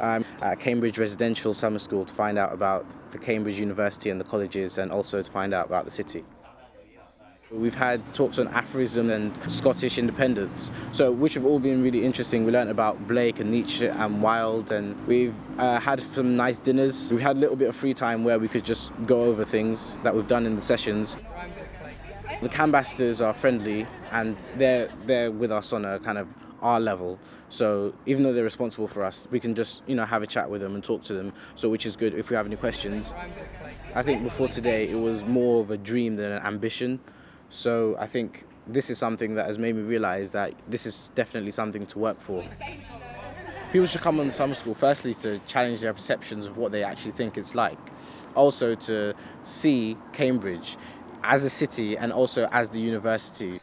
um, at Cambridge Residential Summer School to find out about the Cambridge University and the colleges and also to find out about the city. We've had talks on aphorism and Scottish independence, so which have all been really interesting. We learned about Blake and Nietzsche and Wilde, and we've uh, had some nice dinners. We've had a little bit of free time where we could just go over things that we've done in the sessions. The Cambassadors are friendly and they're they're with us on a kind of our level. So even though they're responsible for us, we can just you know have a chat with them and talk to them. So which is good if we have any questions. I think before today it was more of a dream than an ambition. So I think this is something that has made me realise that this is definitely something to work for. People should come on the summer school firstly to challenge their perceptions of what they actually think it's like. Also to see Cambridge as a city and also as the university.